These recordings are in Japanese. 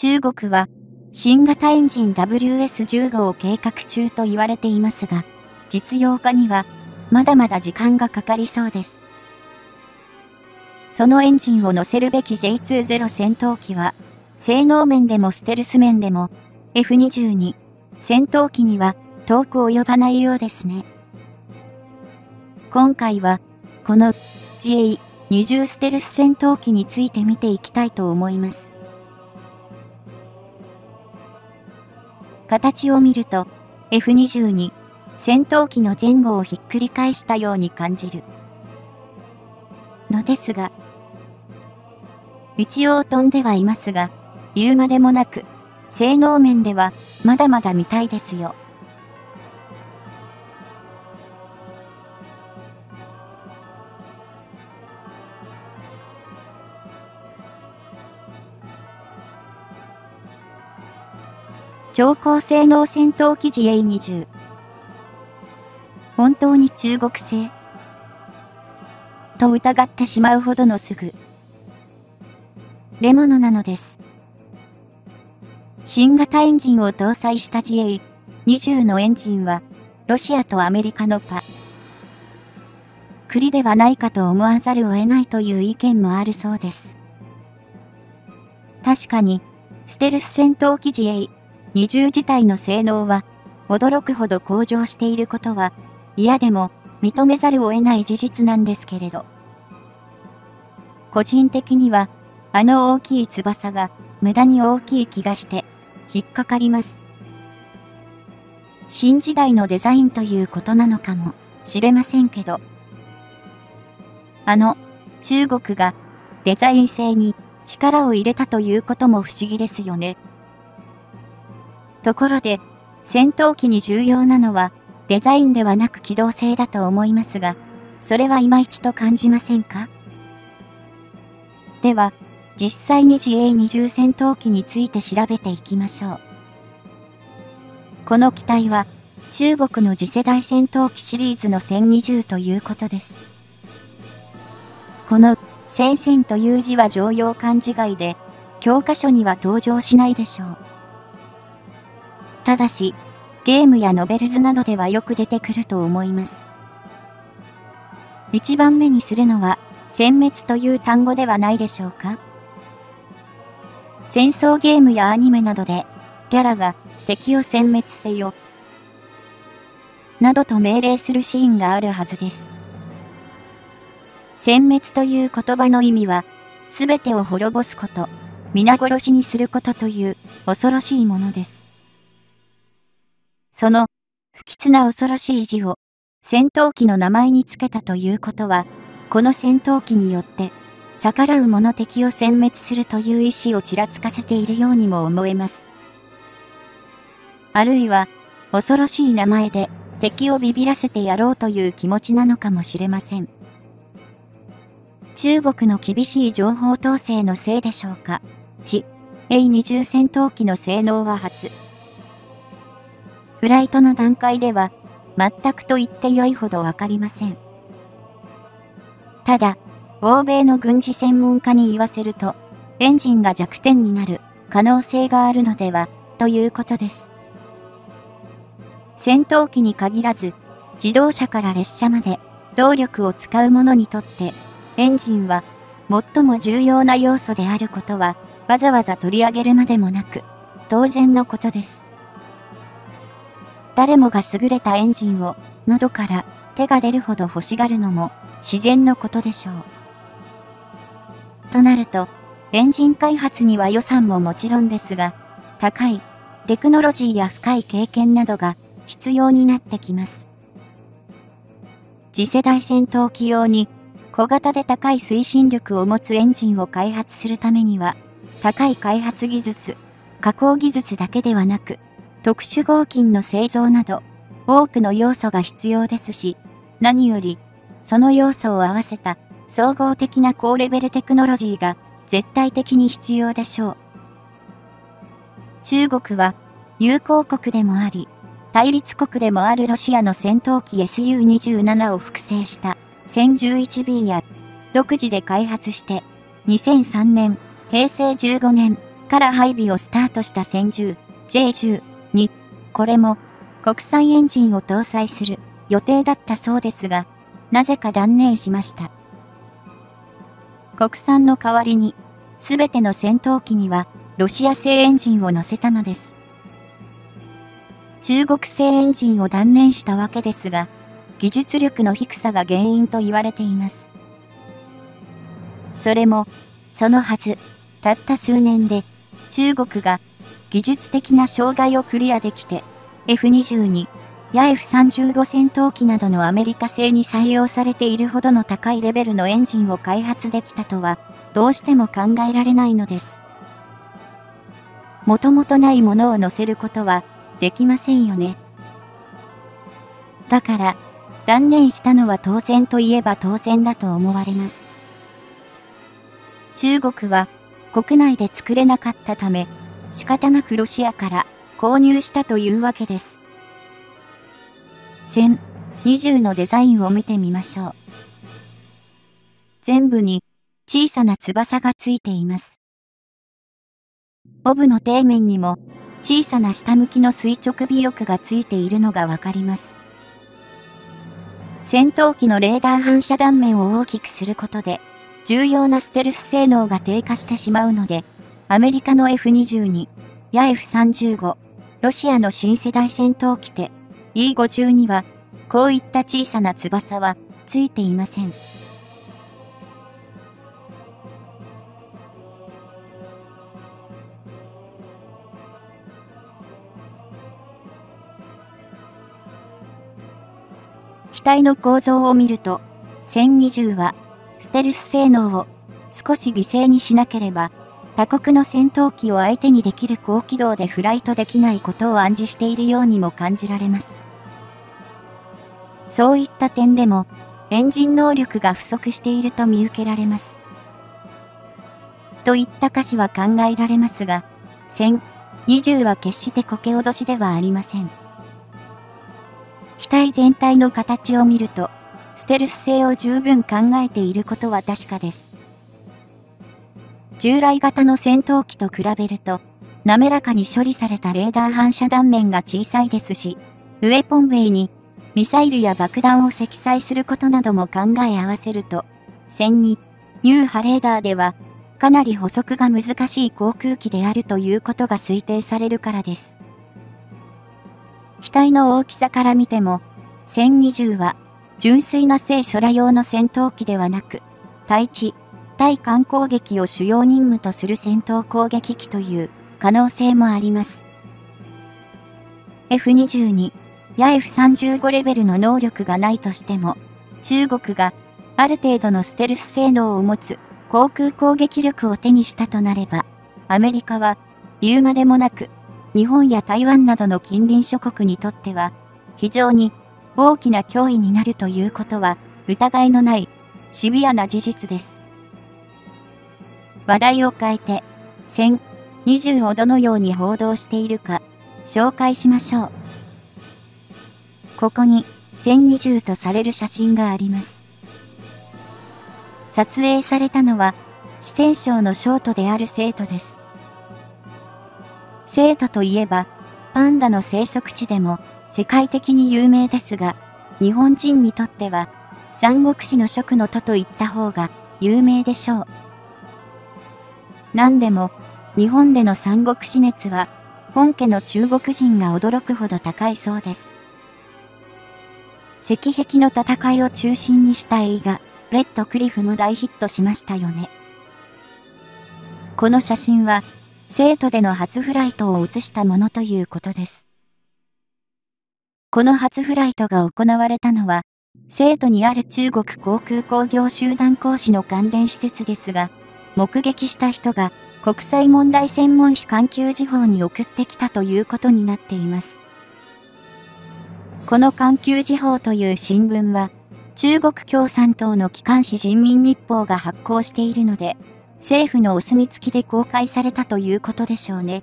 中国は新型エンジン WS15 を計画中と言われていますが、実用化にはまだまだ時間がかかりそうです。そのエンジンを乗せるべき J20 戦闘機は、性能面でもステルス面でも F22 戦闘機には遠く及ばないようですね。今回は、この GA20 ステルス戦闘機について見ていきたいと思います。形を見ると F22 戦闘機の前後をひっくり返したように感じる。のですが、一応飛んではいますが、言うまでもなく、性能面ではまだまだ見たいですよ。超高性能戦闘機 GA20 本当に中国製。と疑ってしまうほどのすぐ。レモノなのです。新型エンジンを搭載した GA20 のエンジンはロシアとアメリカのパ。栗ではないかと思わざるを得ないという意見もあるそうです。確かにステルス戦闘機 GA 20自体の性能は驚くほど向上していることは嫌でも認めざるを得ない事実なんですけれど。個人的にはあの大きい翼が無駄に大きい気がして引っかかります。新時代のデザインということなのかもしれませんけど。あの中国がデザイン性に力を入れたということも不思議ですよね。ところで、戦闘機に重要なのはデザインではなく機動性だと思いますが、それはいまいちと感じませんか？では、実際に自衛二重戦闘機について調べていきましょう。この機体は、中国の次世代戦闘機シリーズの1020ということです。この戦線という字は常用漢字外で、教科書には登場しないでしょう。ただし、ゲームやノベルズなどではよく出てくると思います。一番目にするのは、殲滅という単語ではないでしょうか戦争ゲームやアニメなどで、キャラが敵を殲滅せよ、などと命令するシーンがあるはずです。殲滅という言葉の意味は、すべてを滅ぼすこと、皆殺しにすることという恐ろしいものです。その不吉な恐ろしい字を戦闘機の名前につけたということは、この戦闘機によって逆らう者敵を殲滅するという意志をちらつかせているようにも思えます。あるいは、恐ろしい名前で敵をビビらせてやろうという気持ちなのかもしれません。中国の厳しい情報統制のせいでしょうか。地、A20 戦闘機の性能は初。フライトの段階では、全くと言ってよいほどわかりません。ただ、欧米の軍事専門家に言わせると、エンジンが弱点になる可能性があるのでは、ということです。戦闘機に限らず、自動車から列車まで動力を使う者にとって、エンジンは最も重要な要素であることは、わざわざ取り上げるまでもなく、当然のことです。誰もが優れたエンジンを喉から手が出るほど欲しがるのも自然のことでしょう。となると、エンジン開発には予算ももちろんですが、高いテクノロジーや深い経験などが必要になってきます。次世代戦闘機用に小型で高い推進力を持つエンジンを開発するためには、高い開発技術、加工技術だけではなく、特殊合金の製造など、多くの要素が必要ですし、何より、その要素を合わせた総合的な高レベルテクノロジーが絶対的に必要でしょう。中国は友好国でもあり、対立国でもあるロシアの戦闘機 Su-27 を複製した 1011B や独自で開発して2003年、平成15年、から配備をスタートした戦銃 J10、これも国際エンジンを搭載する予定だったそうですが、なぜか断念しました。国産の代わりに、すべての戦闘機にはロシア製エンジンを乗せたのです。中国製エンジンを断念したわけですが、技術力の低さが原因と言われています。それも、そのはず、たった数年で、中国が技術的な障害をクリアできて、F22 や F35 戦闘機などのアメリカ製に採用されているほどの高いレベルのエンジンを開発できたとは、どうしても考えられないのです。もともとないものを乗せることはできませんよね。だから、断念したのは当然といえば当然だと思われます。中国は国内で作れなかったため、仕方なくロシアから購入したというわけです。1020のデザインを見てみましょう。全部に小さな翼がついています。オブの底面にも小さな下向きの垂直尾翼がついているのがわかります。戦闘機のレーダー反射断面を大きくすることで、重要なステルス性能が低下してしまうので、アメリカの F22 や F35、ロシアの新世代戦闘機で E52 は、こういった小さな翼はついていません。機体の構造を見ると、1020は、ステルス性能を少し犠牲にしなければ、他国の戦闘機を相手にできる高機動でフライトできないことを暗示しているようにも感じられます。そういった点でも、エンジン能力が不足していると見受けられます。といった歌詞は考えられますが、1020は決してこけ脅しではありません。機体全体の形を見ると、ステルス性を十分考えていることは確かです。従来型の戦闘機と比べると、滑らかに処理されたレーダー反射断面が小さいですし、ウェポンウェイにミサイルや爆弾を積載することなども考え合わせると、戦に、ニューハレーダーでは、かなり補足が難しい航空機であるということが推定されるからです。機体の大きさから見ても、1020は純粋な正空用の戦闘機ではなく、対地、対艦攻撃を主要任務とする戦闘攻撃機という可能性もあります。F22 や F35 レベルの能力がないとしても、中国がある程度のステルス性能を持つ航空攻撃力を手にしたとなれば、アメリカは言うまでもなく日本や台湾などの近隣諸国にとっては、非常に大きな脅威になるということは、疑いのないシビアな事実です。話題を変えて、1020をどのように報道しているか、紹介しましょう。ここに、1020とされる写真があります。撮影されたのは、四川省のショートである生徒です。生徒といえば、パンダの生息地でも世界的に有名ですが、日本人にとっては、三国志の食の都と言った方が有名でしょう。何でも、日本での三国志熱は、本家の中国人が驚くほど高いそうです。石壁の戦いを中心にした映画、レッドクリフも大ヒットしましたよね。この写真は、生徒での初フライトを写したものということです。この初フライトが行われたのは、生徒にある中国航空工業集団講師の関連施設ですが、目撃した人が国際問題専門誌環球時報に送ってきたということになっています。この環球時報という新聞は、中国共産党の機関紙人民日報が発行しているので、政府のお墨付きで公開されたということでしょうね。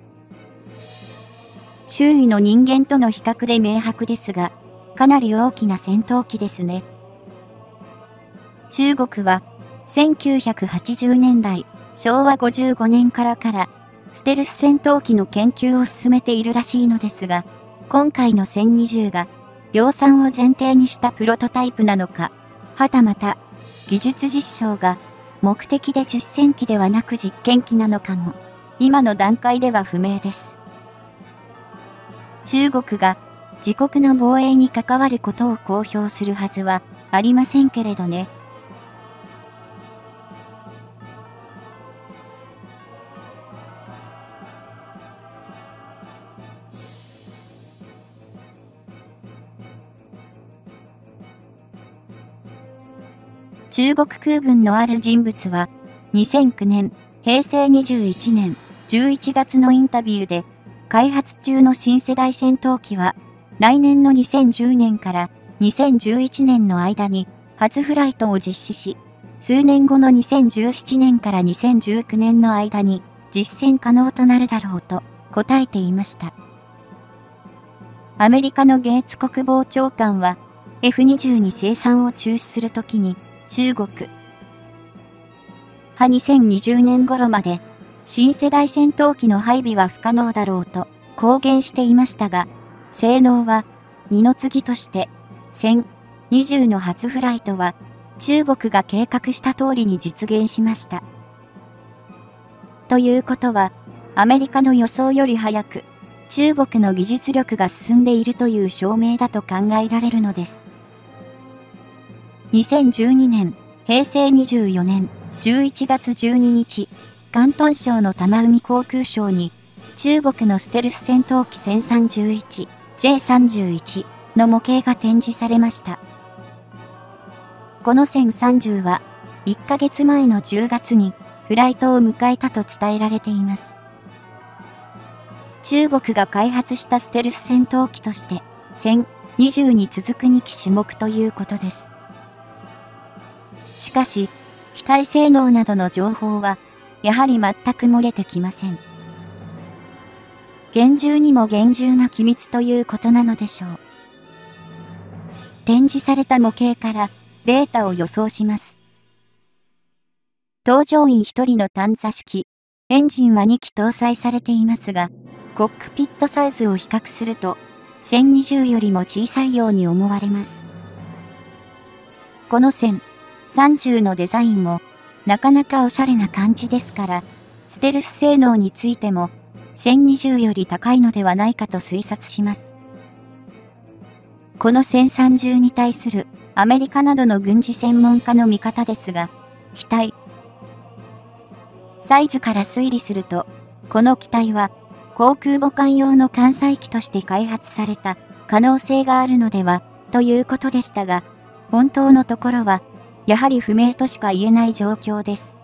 周囲の人間との比較で明白ですが、かなり大きな戦闘機ですね。中国は1980年代、昭和55年からからステルス戦闘機の研究を進めているらしいのですが、今回の1020が量産を前提にしたプロトタイプなのか、はたまた技術実証が目的で実戦機ではなく実験機なのかも、今の段階では不明です。中国が自国の防衛に関わることを公表するはずはありませんけれどね。中国空軍のある人物は、2009年、平成21年11月のインタビューで、開発中の新世代戦闘機は、来年の2010年から2011年の間に初フライトを実施し、数年後の2017年から2019年の間に実戦可能となるだろうと答えていました。アメリカのゲーツ国防長官は F20 生産を中止するときに中国。は2020年頃まで、新世代戦闘機の配備は不可能だろうと公言していましたが、性能は二の次として、1020の初フライトは中国が計画した通りに実現しました。ということは、アメリカの予想より早く、中国の技術力が進んでいるという証明だと考えられるのです。2012年、平成24年11月12日、広東省の玉海航空省に、中国のステルス戦闘機 1031J31 の模型が展示されました。この1030は、1ヶ月前の10月にフライトを迎えたと伝えられています。中国が開発したステルス戦闘機として、1020に続く2機種目ということです。しかし、機体性能などの情報は、やはり全く漏れてきません。厳重にも厳重な機密ということなのでしょう。展示された模型からデータを予想します。搭乗員1人の探査式、エンジンは2機搭載されていますが、コックピットサイズを比較すると、1020よりも小さいように思われます。この線、30のデザインもなかなかおしゃれな感じですから、ステルス性能についても1020より高いのではないかと推察します。この1030に対するアメリカなどの軍事専門家の見方ですが、機体、サイズから推理すると、この機体は航空母艦用の艦載機として開発された可能性があるのではということでしたが、本当のところはやはり不明としか言えない状況です。